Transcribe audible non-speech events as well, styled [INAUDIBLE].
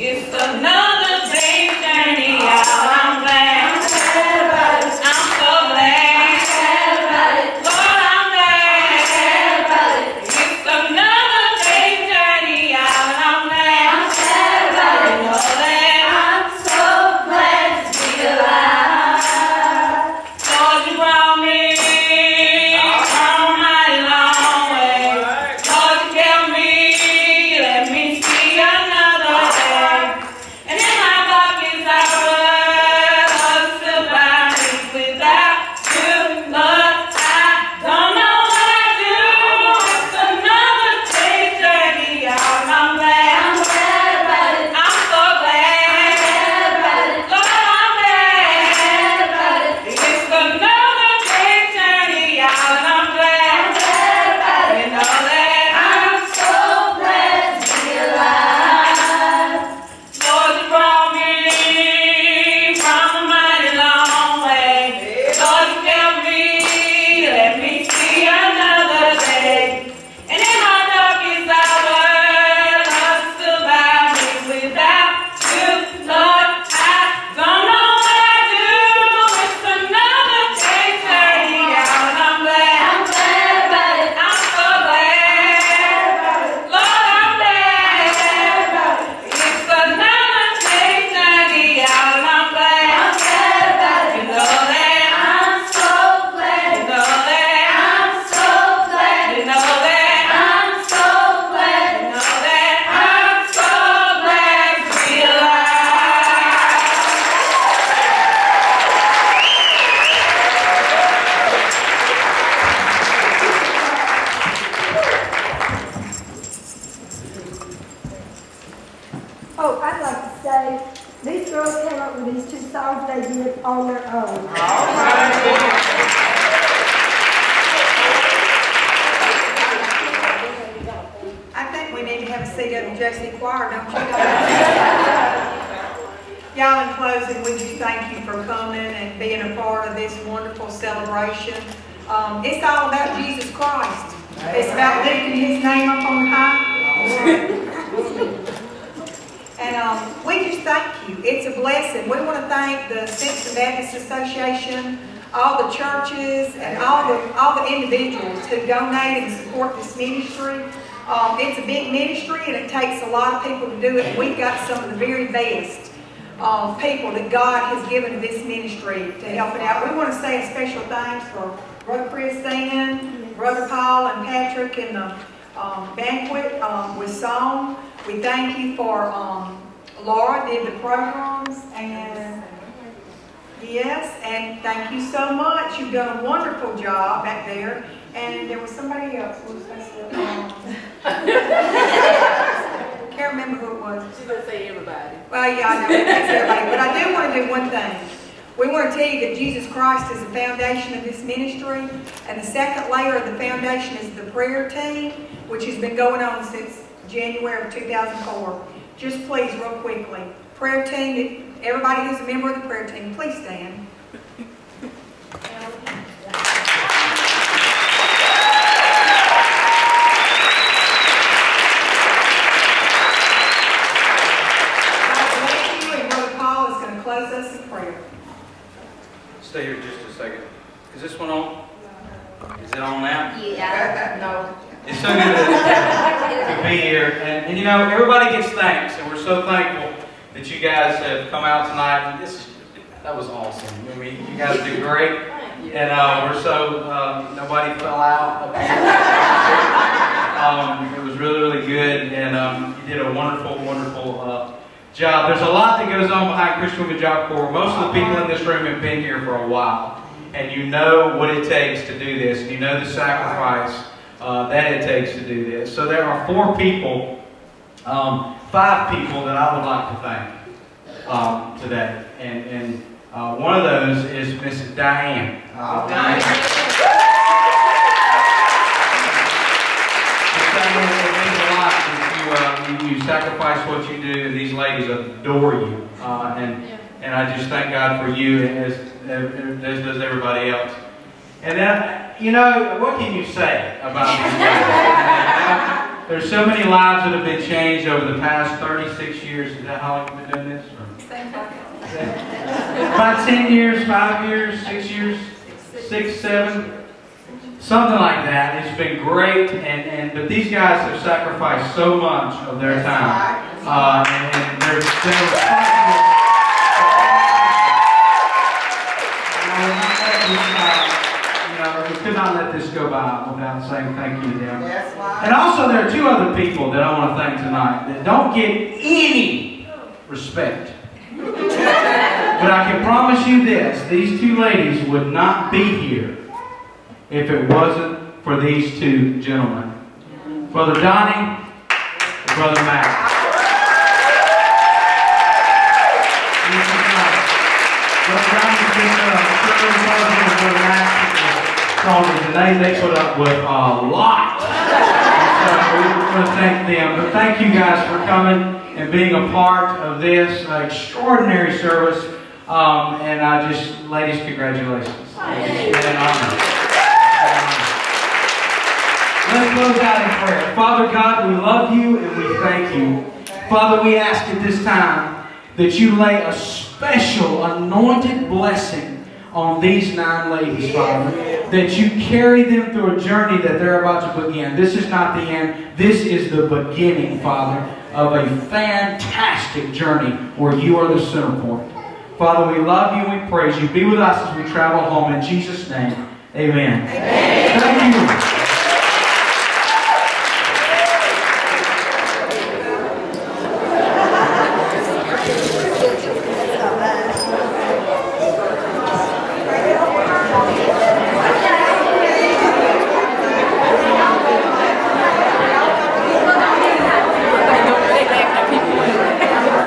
It's another journey out. Oh, I'd like to say, these girls came up with these two songs they did on their own. I think we need to have a Jesse Choir, don't you? Y'all, in closing, we just thank you for coming and being a part of this wonderful celebration. Um, it's all about Jesus Christ. It's about lifting His name up on high. And um, we just thank you. It's a blessing. We want to thank the Simpson Baptist Association, all the churches, and all the all the individuals who donate and support this ministry. Um, it's a big ministry, and it takes a lot of people to do it. We've got some of the very best um, people that God has given to this ministry to help it out. We want to say a special thanks for Brother Singh, Brother Paul, and Patrick in the um, banquet um, with song. We thank you for um, Laura did the programs and yes, and thank you so much. You've done a wonderful job back there. And there was somebody else. Who was [LAUGHS] can't remember who it was. She's gonna say everybody. Well, yeah, I know, everybody, but I do want to do one thing. We want to tell you that Jesus Christ is the foundation of this ministry, and the second layer of the foundation is the prayer team, which has been going on since January of 2004. Just please, real quickly, prayer team, everybody who's a member of the prayer team, please stand. God you, Brother Paul is going to close us in prayer. Stay here just a second. Is this one on? Is it on now? Yeah. No. It's so good to, to be here. And, you know, everybody gets thanks, and we're so thankful that you guys have come out tonight. And this, that was awesome. I mean, you guys did great. And uh, we're so, uh, nobody fell out um, it was really, really good. And um, you did a wonderful, wonderful uh, job. There's a lot that goes on behind Christian Women Job Corps. Most of the people in this room have been here for a while. And you know what it takes to do this. You know the sacrifice uh, that it takes to do this. So there are four people, um, five people that I would like to thank um, today. And, and uh, one of those is Mrs. Diane. Uh, Diane. Diane, it means a lot you, uh, you, you sacrifice what you do, and these ladies adore you. Uh, and, and I just thank God for you, as, as does everybody else. And then, you know, what can you say about these ladies? [LAUGHS] There's so many lives that have been changed over the past 36 years. Is that how long you've been doing this? Or? About 10 years, 5 years, 6 years, 6, 7, something like that. It's been great, and, and but these guys have sacrificed so much of their time. Uh, and, and they're, without saying thank you to them. And also, there are two other people that I want to thank tonight that don't get any respect. but I can promise you this these two ladies would not be here if it wasn't for these two gentlemen Brother Donnie and Brother Matt. These two guys. Brother Donnie's been uh, serving husband and Brother Matt And they, put up with a lot. [LAUGHS] So we want to thank them. But thank you guys for coming and being a part of this extraordinary service. Um, and I just, ladies, congratulations. Been an honor. Let's close out in prayer. Father God, we love you and we thank you. Father, we ask at this time that you lay a special anointed blessing on these nine ladies, Father. That you carry them through a journey that they're about to begin. This is not the end. This is the beginning, Father, of a fantastic journey where you are the center point. Father, we love you we praise you. Be with us as we travel home. In Jesus' name, amen. amen. Thank you.